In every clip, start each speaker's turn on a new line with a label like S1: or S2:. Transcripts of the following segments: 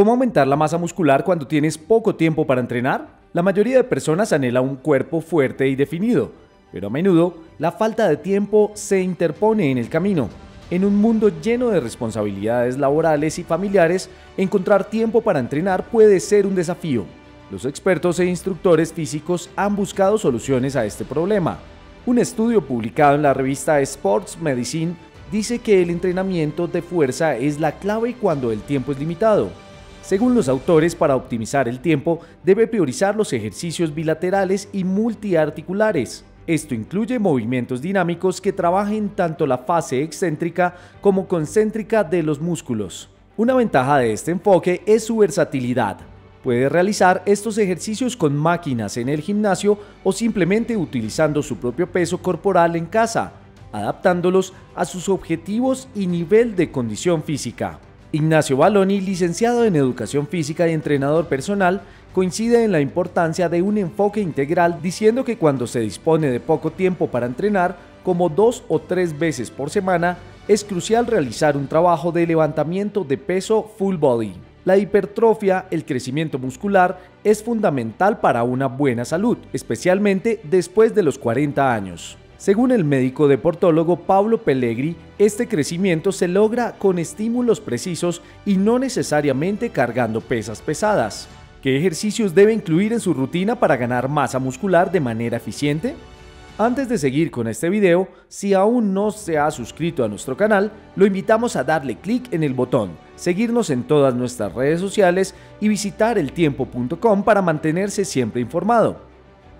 S1: ¿Cómo aumentar la masa muscular cuando tienes poco tiempo para entrenar? La mayoría de personas anhela un cuerpo fuerte y definido, pero a menudo la falta de tiempo se interpone en el camino. En un mundo lleno de responsabilidades laborales y familiares, encontrar tiempo para entrenar puede ser un desafío. Los expertos e instructores físicos han buscado soluciones a este problema. Un estudio publicado en la revista Sports Medicine dice que el entrenamiento de fuerza es la clave cuando el tiempo es limitado. Según los autores, para optimizar el tiempo debe priorizar los ejercicios bilaterales y multiarticulares. Esto incluye movimientos dinámicos que trabajen tanto la fase excéntrica como concéntrica de los músculos. Una ventaja de este enfoque es su versatilidad. Puede realizar estos ejercicios con máquinas en el gimnasio o simplemente utilizando su propio peso corporal en casa, adaptándolos a sus objetivos y nivel de condición física. Ignacio Baloni, licenciado en Educación Física y entrenador personal, coincide en la importancia de un enfoque integral diciendo que cuando se dispone de poco tiempo para entrenar, como dos o tres veces por semana, es crucial realizar un trabajo de levantamiento de peso full body. La hipertrofia, el crecimiento muscular, es fundamental para una buena salud, especialmente después de los 40 años. Según el médico deportólogo Pablo Pellegri, este crecimiento se logra con estímulos precisos y no necesariamente cargando pesas pesadas. ¿Qué ejercicios debe incluir en su rutina para ganar masa muscular de manera eficiente? Antes de seguir con este video, si aún no se ha suscrito a nuestro canal, lo invitamos a darle clic en el botón, seguirnos en todas nuestras redes sociales y visitar eltiempo.com para mantenerse siempre informado.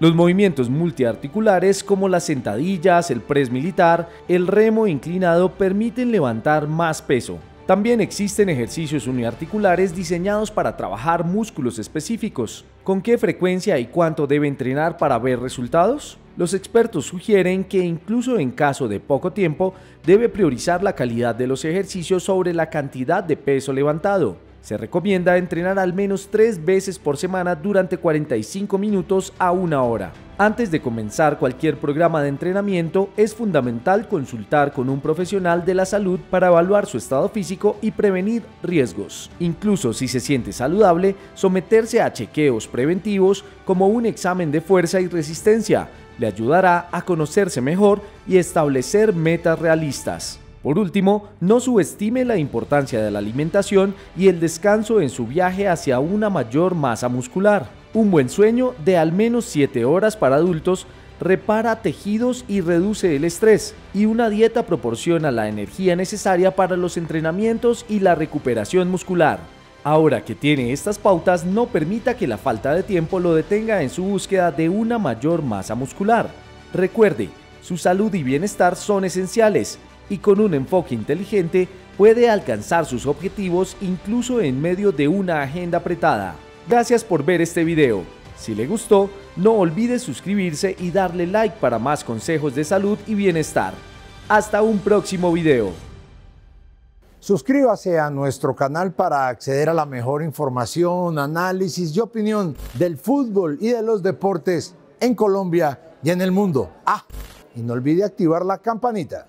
S1: Los movimientos multiarticulares como las sentadillas, el press militar, el remo inclinado permiten levantar más peso. También existen ejercicios uniarticulares diseñados para trabajar músculos específicos. ¿Con qué frecuencia y cuánto debe entrenar para ver resultados? Los expertos sugieren que incluso en caso de poco tiempo, debe priorizar la calidad de los ejercicios sobre la cantidad de peso levantado. Se recomienda entrenar al menos tres veces por semana durante 45 minutos a una hora. Antes de comenzar cualquier programa de entrenamiento, es fundamental consultar con un profesional de la salud para evaluar su estado físico y prevenir riesgos. Incluso si se siente saludable, someterse a chequeos preventivos como un examen de fuerza y resistencia le ayudará a conocerse mejor y establecer metas realistas. Por último, no subestime la importancia de la alimentación y el descanso en su viaje hacia una mayor masa muscular. Un buen sueño de al menos 7 horas para adultos repara tejidos y reduce el estrés, y una dieta proporciona la energía necesaria para los entrenamientos y la recuperación muscular. Ahora que tiene estas pautas, no permita que la falta de tiempo lo detenga en su búsqueda de una mayor masa muscular. Recuerde, su salud y bienestar son esenciales y con un enfoque inteligente puede alcanzar sus objetivos incluso en medio de una agenda apretada. Gracias por ver este video. Si le gustó, no olvide suscribirse y darle like para más consejos de salud y bienestar. Hasta un próximo video.
S2: Suscríbase a nuestro canal para acceder a la mejor información, análisis y opinión del fútbol y de los deportes en Colombia y en el mundo. Ah, y no olvide activar la campanita.